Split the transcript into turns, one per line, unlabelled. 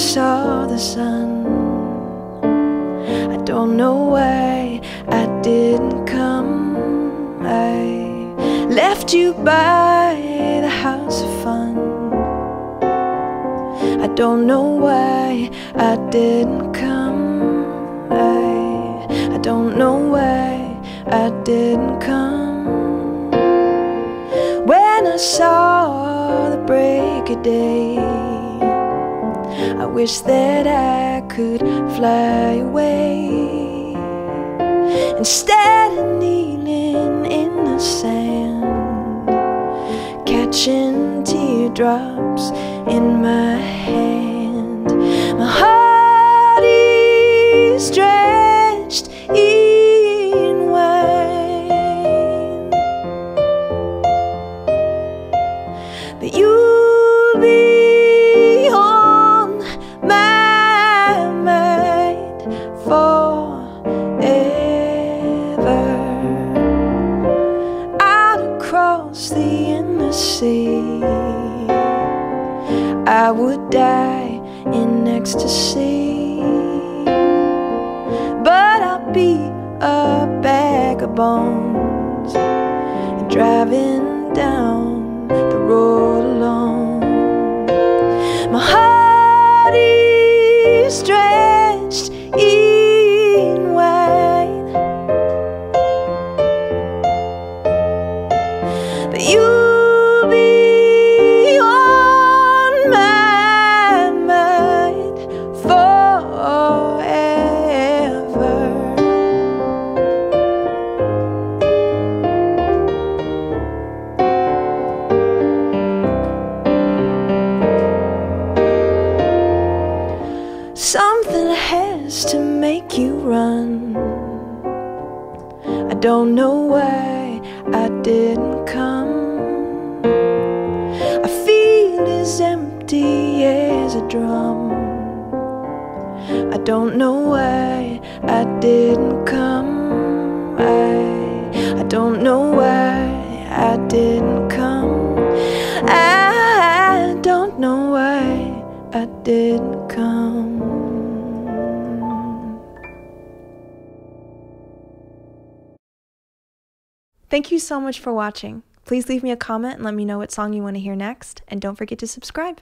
saw the sun. I don't know why I didn't come. I left you by the house of fun. I don't know why I didn't come. I, I don't know why I didn't come. When I saw the break of day, I wish that I could fly away instead of kneeling in the sand, catching teardrops in my hand. My heart is drenched across the sea, I would die in ecstasy. But I'll be a bag of bones driving down the road alone. My heart is drenched in wine, but you'll Something has to make you run. I don't know why I didn't come. I feel as empty as a drum. I don't know why I didn't come. I I don't know why I didn't come. I don't know why I didn't come.
Thank you so much for watching. Please leave me a comment and let me know what song you want to hear next, and don't forget to subscribe.